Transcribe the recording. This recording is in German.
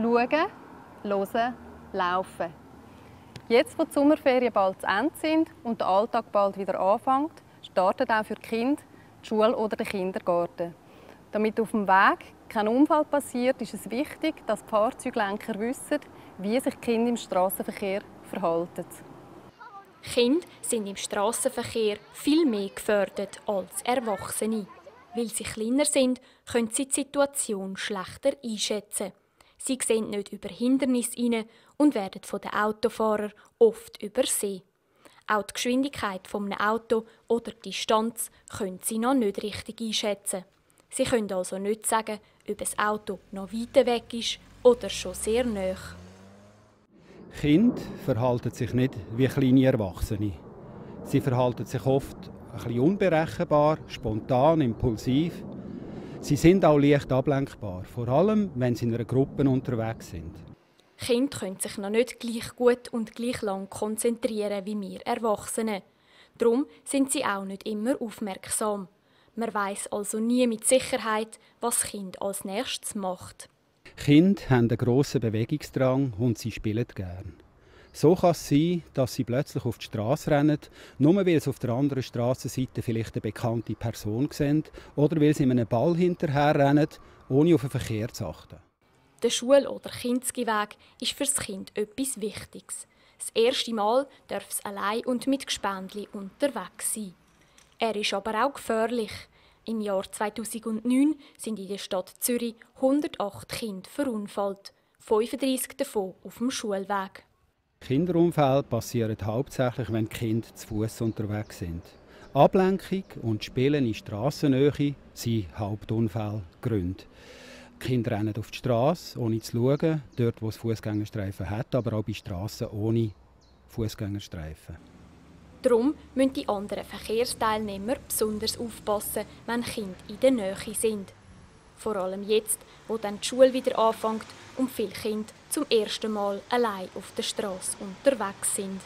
Schauen, hören, laufen. Jetzt, wo die Sommerferien bald zu Ende sind und der Alltag bald wieder anfängt, startet auch für die Kinder die Schule oder der Kindergarten. Damit auf dem Weg kein Unfall passiert, ist es wichtig, dass die Fahrzeuglenker wissen, wie sich Kinder im Straßenverkehr verhalten. Kinder sind im Straßenverkehr viel mehr gefördert als Erwachsene. Weil sie kleiner sind, können sie die Situation schlechter einschätzen. Sie sehen nicht über Hindernisse hinein und werden von den Autofahrern oft übersehen. Auch die Geschwindigkeit eines Auto oder die Distanz können sie noch nicht richtig einschätzen. Sie können also nicht sagen, ob das Auto noch weiter weg ist oder schon sehr nah. Kinder verhalten sich nicht wie kleine Erwachsene. Sie verhalten sich oft ein bisschen unberechenbar, spontan, impulsiv. Sie sind auch leicht ablenkbar, vor allem wenn sie in einer Gruppe unterwegs sind. Kinder können sich noch nicht gleich gut und gleich lang konzentrieren wie wir Erwachsene. Darum sind sie auch nicht immer aufmerksam. Man weiß also nie mit Sicherheit, was das Kind als nächstes macht. Kinder haben einen grossen Bewegungsdrang und sie spielen gern. So kann es sein, dass sie plötzlich auf die Straße rennen, nur weil sie auf der anderen Straßenseite vielleicht eine bekannte Person sehen oder weil sie einem Ball hinterher rennen, ohne auf den Verkehr zu achten. Der Schul- oder Kindsgeweg ist für das Kind etwas Wichtiges. Das erste Mal darf es allein und mit Gespendli unterwegs sein. Er ist aber auch gefährlich. Im Jahr 2009 sind in der Stadt Zürich 108 Kinder verunfallt, 35 davon auf dem Schulweg. Kinderunfälle passieren hauptsächlich, wenn Kinder zu Fuß unterwegs sind. Ablenkung und Spielen in Strassennähe sind Hauptunfallgründe. Kinder rennen auf die Straße, ohne zu schauen, dort wo es Fußgängerstreifen hat, aber auch bei Straßen ohne Fußgängerstreifen. Darum müssen die anderen Verkehrsteilnehmer besonders aufpassen, wenn Kinder in der Nähe sind. Vor allem jetzt, wo dann die Schule wieder anfängt und viele Kinder zum ersten Mal allein auf der Straße unterwegs sind.